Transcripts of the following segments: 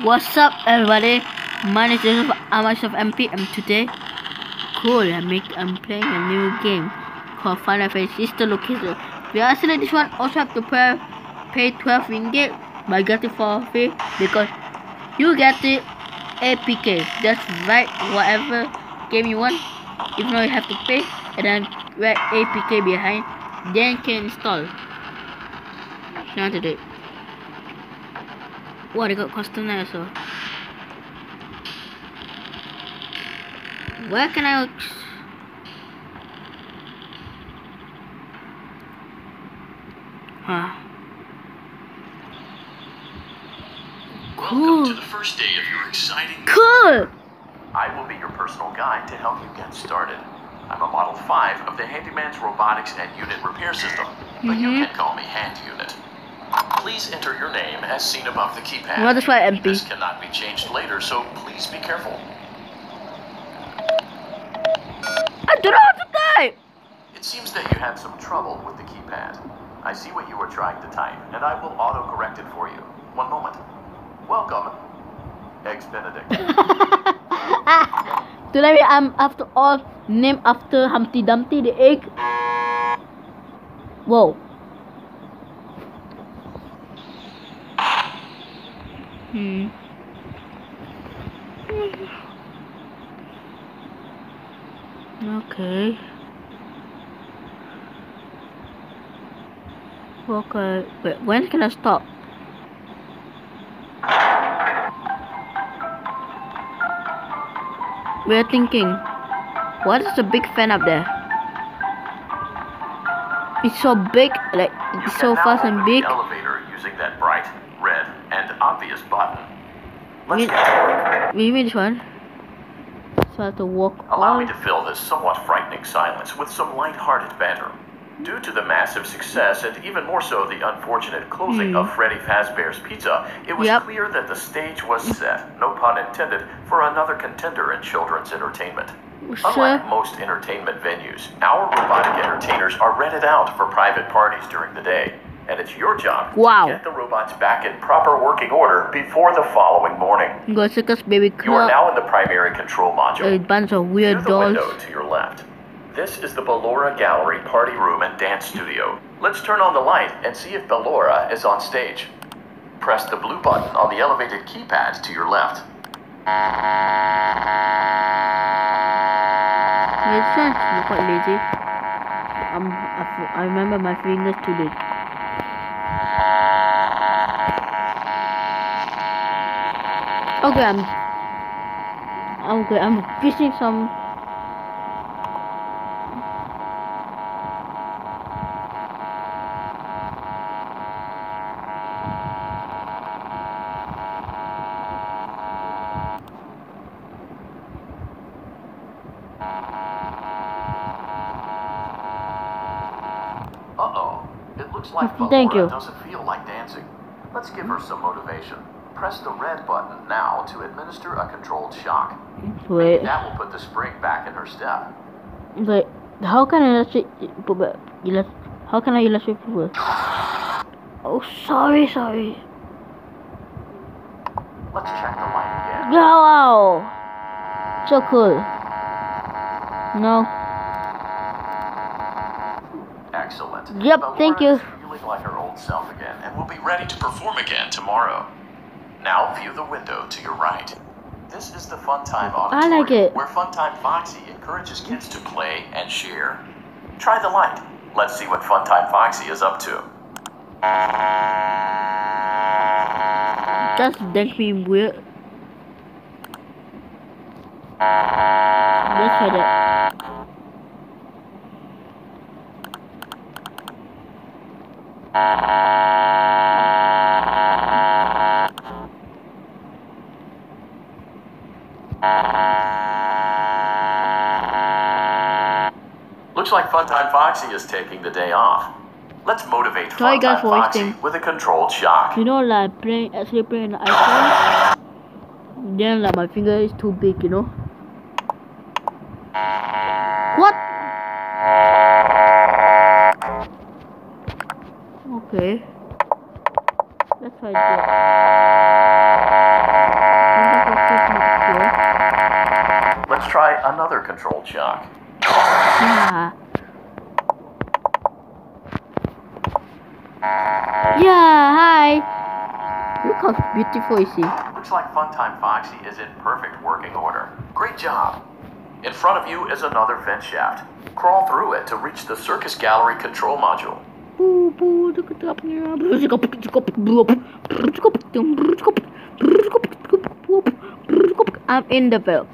What's up, everybody? My name is Joseph. I'm MP, and today, cool. I'm make, I'm playing a new game called Final Fantasy Sister Location. We are selling this one also have to pay pay 12 ringgit, I got it for free because you get it APK. That's right. Whatever game you want, even though you have to pay, and then write APK behind, then can install. Now to do. What I got customer so. Where can I? Huh. Welcome Cool. to the first day of your exciting. Cool. I will be your personal guide to help you get started. I'm a Model 5 of the Handyman's Robotics and Unit Repair System, but you Mhm. can call me Hand Unit. Please enter your name as seen above the keypad. Well, that's why MP. This cannot be changed later, so please be careful. I don't know how to type. It seems that you had some trouble with the keypad. I see what you were trying to type, and I will auto-correct it for you. One moment. Welcome, Eggs Benedict. Today I'm after all named after Humpty Dumpty the egg. Whoa. Hmm. Okay. Okay. Wait, when can I stop? We're thinking, what is the big fan up there? It's so big, like it's so fast and big. The elevator using that bright, red, and obvious button. Let's Wait. get to work. We mean this one. So I have to walk Allow all. me to fill this somewhat frightening silence with some light-hearted banter. Due to the massive success, and even more so the unfortunate closing Hmm. of Freddy Fazbear's Pizza, it was Yep. clear that the stage was set, no pun intended, for another contender in children's entertainment. Sure. Unlike most entertainment venues, our robotic entertainers are rented out for private parties during the day. And it's your job Wow. to get the robots back in proper working order before the following morning. Go circus baby You are now in the primary control module. A bunch of Through weird the dolls. window to your left. This is the Ballora Gallery party room and dance studio. Let's turn on the light and see if Ballora is on stage. Press the blue button on the elevated keypad to your left. Makes sense. Lazy. Um, I, f- I remember my fingers too big. Okay, I'm. Okay, I'm fishing some. Uh-oh. It looks like Thank you. doesn't feel like dancing. Let's give her some motivation. Press the red button now to administer a controlled shock. Wait, That will put the spring back in her step. wait. How can I illustrate? How can I illustrate people? Oh, sorry, sorry. Let's check the light again. Wow! So cool. No. Excellent. Yep, Ballora thank you. feeling like her old self again and we'll be ready to perform again tomorrow. Now view the window to your right. This is the Funtime I Auditorium, like it. where Funtime Foxy encourages kids to play and share. Try the light. Let's see what Funtime Foxy is up to. That's me weird. Let's try that. Looks like Funtime Foxy is taking the day off. Let's motivate Sorry guys Foxy with a controlled shock. You know, like playing, actually playing an iPhone, then like my finger is too big, you know. What? Okay. Let's try. Let's try another controlled shock. Yeah. How beautiful he. Looks like Funtime Foxy is in perfect working order. Great job. In front of you is another vent shaft. Crawl through it to reach the circus gallery control module. I'm in the bell.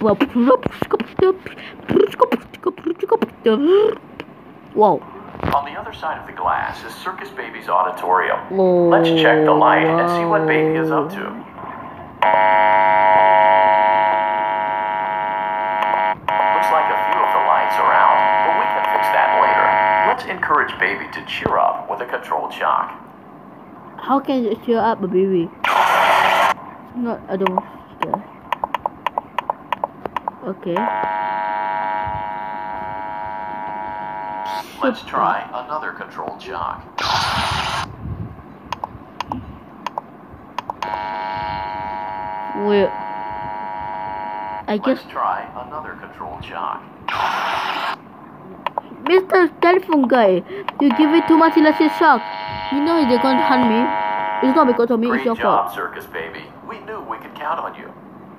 Whoa. On the other side of the glass is Circus Baby's auditorium. Let's check the light and see what Baby is up to. Looks like a few of the lights are out, but we can fix that later. Let's encourage Baby to cheer up with a controlled shock. How can you cheer up a baby? Not, I don't. Okay. Let's try another controlled shock. Wait. I guess Let's try another controlled shock. Mr. Telephone guy, you give it too much electric shock. You know they're gonna hunt me. It's not because of me, it's your job, fault. Circus Baby. We knew we could count on you.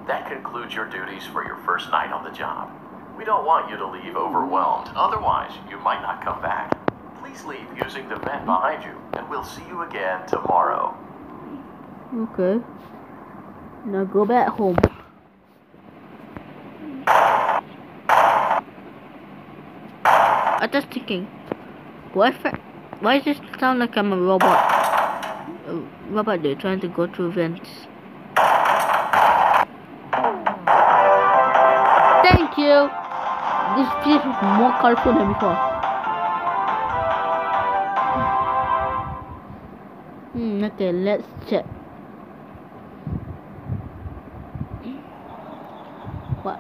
That concludes your duties for your first night on the job. We don't want you to leave overwhelmed. Otherwise, you might not come back. Please leave using the vent behind you, and we'll see you again tomorrow. Okay. Now go back home. I'm just thinking, why, why does it sound like I'm a robot? A robot there trying to go through vents. This place is more colorful than before. Hmm, okay, let's check. What?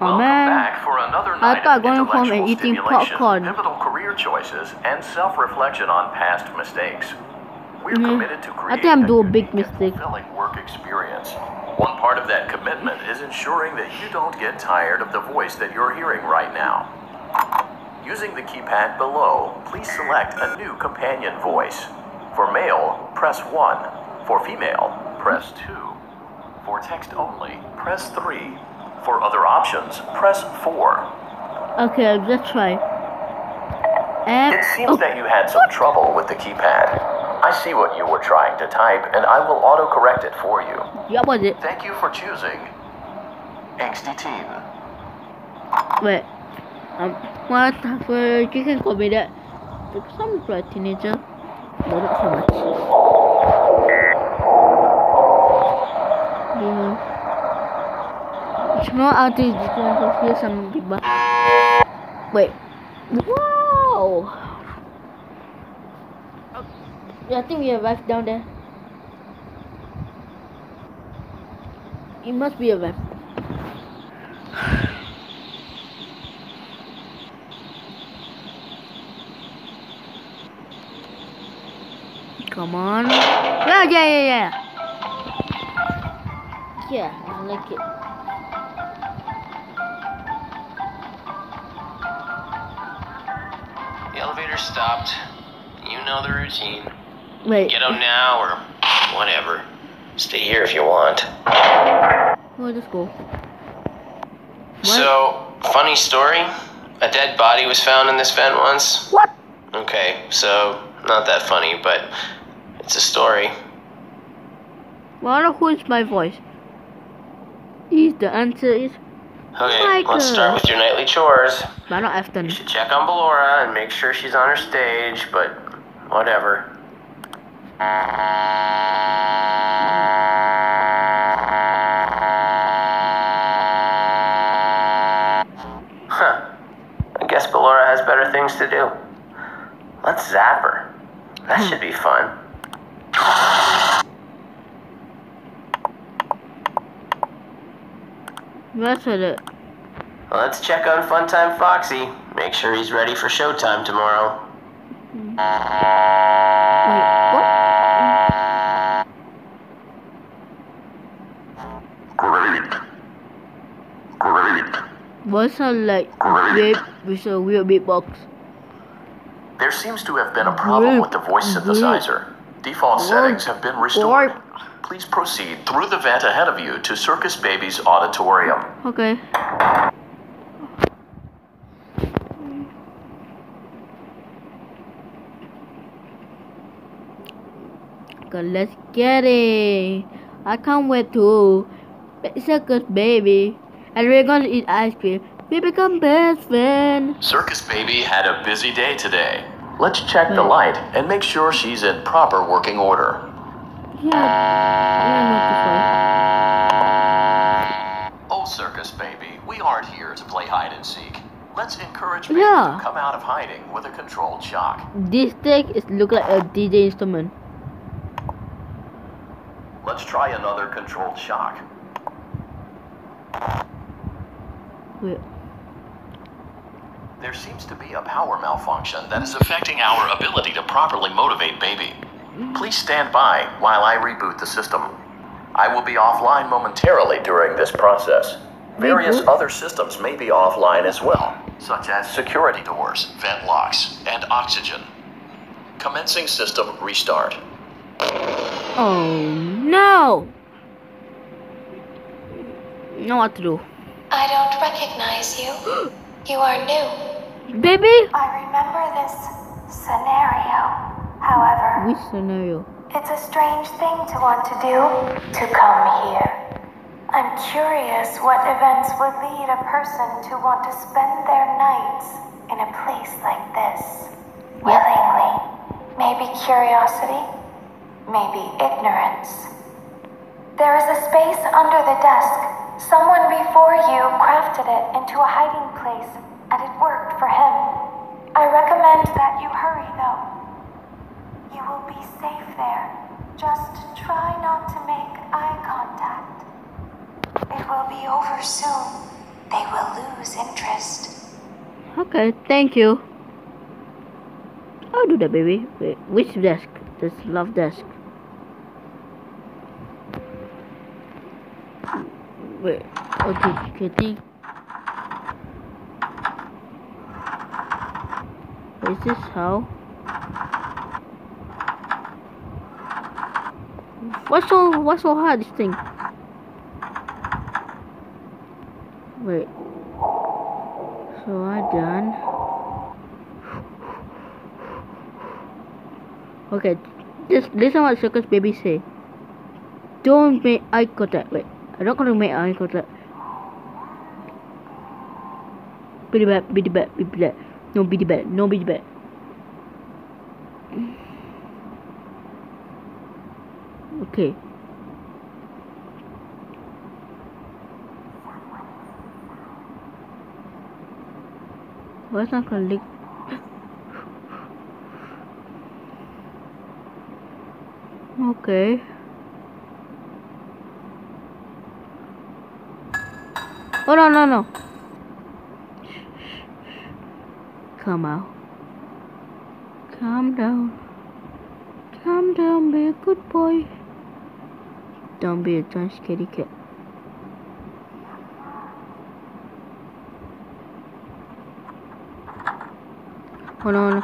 Oh man. back for another I night thought going home and eating popcorn. pivotal career choices, and self-reflection on past mistakes. We're Mhm. committed to I create think I'm a doing a big mistake. fulfilling work experience. One part of that commitment is ensuring that you don't get tired of the voice that you're hearing right now. Using the keypad below, please select a new companion voice. For male, press 1. For female, press 2. For text only, press 3. For other options, press 4. Okay, let's try. And It seems oh, that you had some oh. trouble with the keypad. I see what you were trying to type, and I will autocorrect it for you. yeah, was it? Thank you for choosing Angsty Teen. Wait. Um, what? For you can call me that. Because I'm a teenager. But not so much. Yeah. You know how to going to hear some people. Wait. Wow. Yeah, I think we arrived down there. It must be a arrived. Come on. Yeah, yeah, yeah, yeah. Yeah, I like it. The elevator stopped. You know the routine. Wait. Get out now or whatever. Stay here if you want. Oh, let's go. So, funny story. A dead body was found in this vent once. What? Okay, so not that funny, but it's a story. Well, I don't know who is my voice. Is the answer is, Okay, Michael. let's start with your nightly chores. but not Afton. You should check on Ballora and make sure she's on her stage, but whatever. Huh. I guess Ballora has better things to do. Let's zap her. That should be fun. That's it. Let's check on Funtime Foxy. Make sure he's ready for showtime tomorrow. Wait, what? What's a like weird with a weird beatbox? There seems to have been a problem with the voice synthesizer. Default settings have been restored. Please proceed through the vent ahead of you to Circus Baby's auditorium. Okay. Okay, let's get it. I can't wait to circus baby. And we're gonna eat ice cream. We become best friends. Circus Baby had a busy day today. Let's check the hmm. light and make sure she's in proper working order. Yeah. yeah Oh, Circus Baby, we aren't here to play hide and seek. Let's encourage Baby Yeah. to come out of hiding with a controlled shock. this thing is look like a DJ instrument. Let's try another controlled shock. Wait. There seems to be a power malfunction that is affecting our ability to properly motivate Baby. Please stand by while I reboot the system. I will be offline momentarily during this process. Various Reboot? other systems may be offline as well, such as security doors, vent locks, and oxygen. Commencing system restart. Oh no! Know what to do. I don't recognize you. You are new. Baby? I remember this scenario. However, Which scenario? it's a strange thing to want to do to come here. I'm curious what events would lead a person to want to spend their nights in a place like this. Willingly. Maybe curiosity, maybe ignorance. There is a space under the desk. Someone before you crafted it into a hiding place, and it worked for him. I recommend that you hurry, though. You will be safe there. Just try not to make eye contact. It will be over soon. They will lose interest. Okay, thank you. I'll do that, baby. Wait, which desk? This love desk. Wait, okay, okay. Is this how? What's so what's so hard this thing? Wait. So I done. Okay, this listen what circus baby say. Don't make eye contact. Wait, I don't want to make eye contact. Be the bat, be the bat. No be the no be the bat. Okay. Why is not gonna leak? okay. Oh no no no. Come out. Calm down. Calm down, be a good boy. Don't be a giant scaredy cat. Hold on.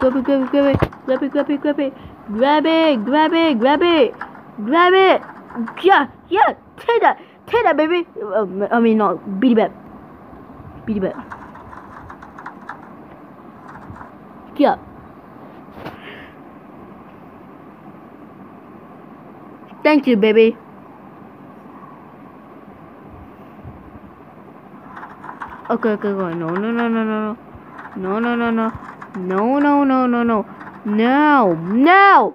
Grab it, grab it, grab it, grab it, grab it, grab it, grab it, grab it, grab it, grab it. Yeah, yeah, Take that. Take that, baby. Uh, I mean, not Beat back. Beat back. Get up. Thank you, baby. Okay, okay, okay. No, no, no, no, no, no. No, no, no, no. No, no, no, no, no. No, no.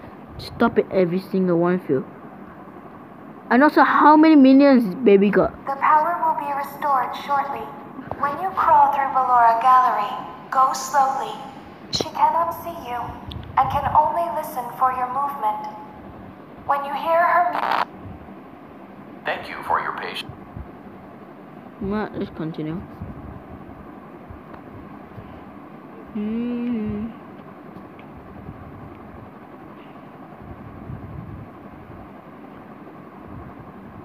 Stop it, every single one of you. And also, how many minions baby got? The power will be restored shortly. When you crawl through Ballora Gallery, go slowly. She cannot see you and can only listen for your movement. When you hear her Thank you for your patience. Well, let's continue. Hmm.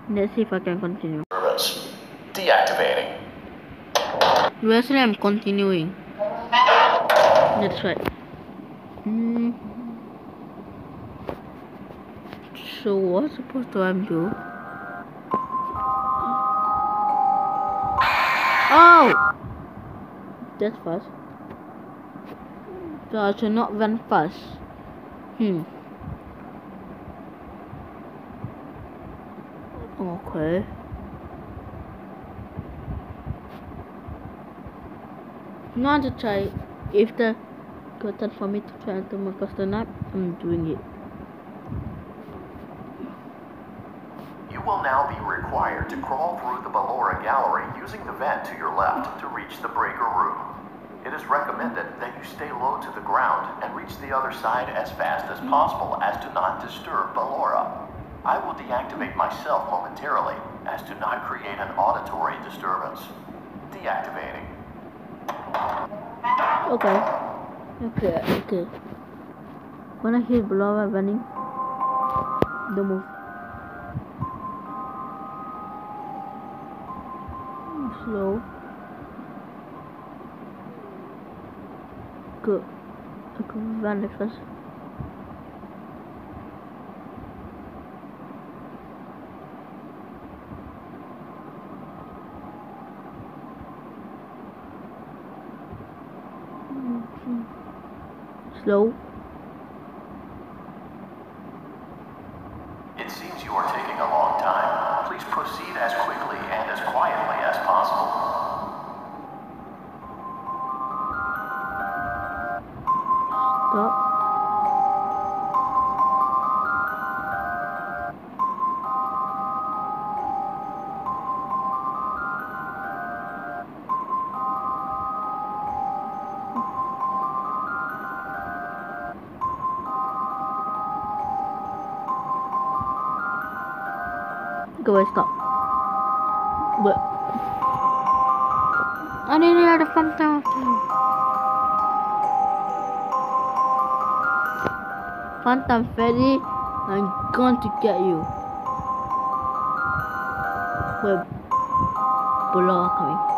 Let's see if I can continue. Deactivating. Actually, I'm continuing. That's right. Hmm. So what's supposed to undo? Oh! That's fast. So I should not run fast. Hmm. Okay. Not to try. If the got for me to try to make us the night, I'm doing it. You will now be required to crawl through the Ballora Gallery using the vent to your left to reach the breaker room. It is recommended that you stay low to the ground and reach the other side as fast as possible as to not disturb Ballora. I will deactivate myself momentarily as to not create an auditory disturbance. Deactivating. Okay. Okay, okay. When I hear Ballora running, don't move. Slow. Good. Can run first. Slow. I didn't hear the phantom. Phantom Freddy, I'm going to get you. Bullock coming?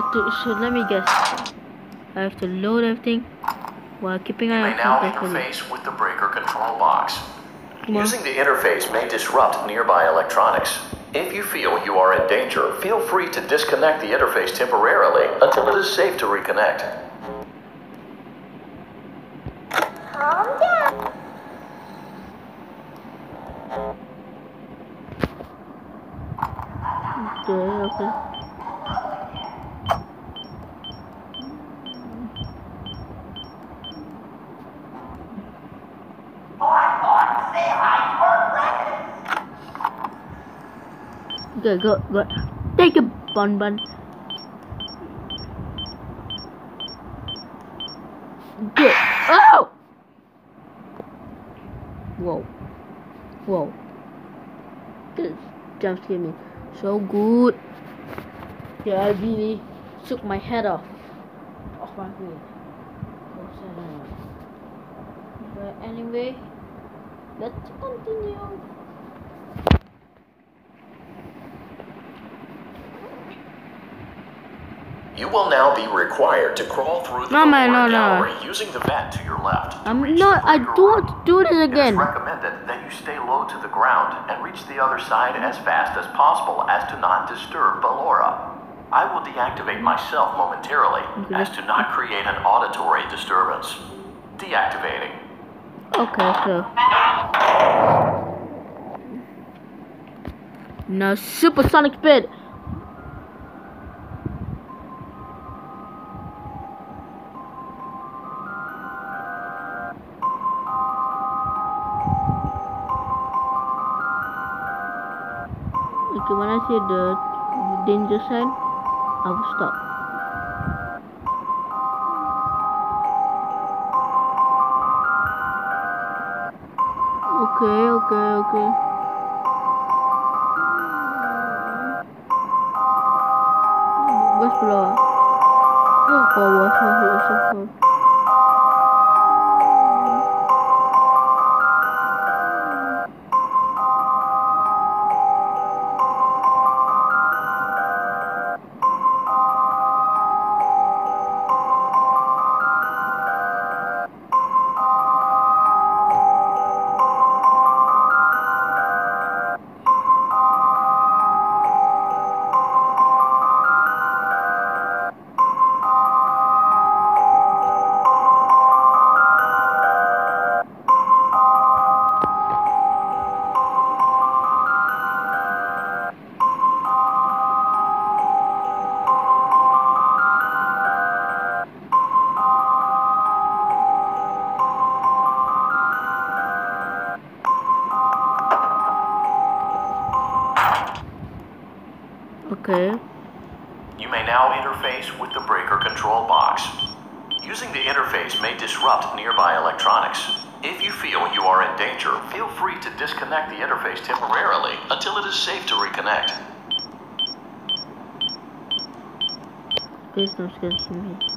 That so let me guess. I have to load everything while keeping an eye on now interface with the breaker control box. On. Using the interface may disrupt nearby electronics. If you feel you are in danger, feel free to disconnect the interface temporarily until it is safe to reconnect. Calm down. Okay, okay. Good, good, good. Take a bun bun. Good. Oh! Whoa. Whoa. This jump scared me so good. Yeah, I really shook my head off. Off my head. But anyway, let's continue. You will now be required to crawl through the No, lower no, no. using the vent to your left. I'm not. I don't room. want to do this It is again. recommended that you stay low to the ground and reach the other side as fast as possible as to not disturb Ballora. I will deactivate myself momentarily Okay. as to not create an auditory disturbance. Deactivating. Okay, so Now supersonic speed. The danger sign, I will stop. Okay, okay, okay. Where's below? Oh, here? So cool. Okay. You may now interface with the breaker control box. Using the interface may disrupt nearby electronics. If you feel you are in danger, feel free to disconnect the interface temporarily until it is safe to reconnect. Please don't scare me.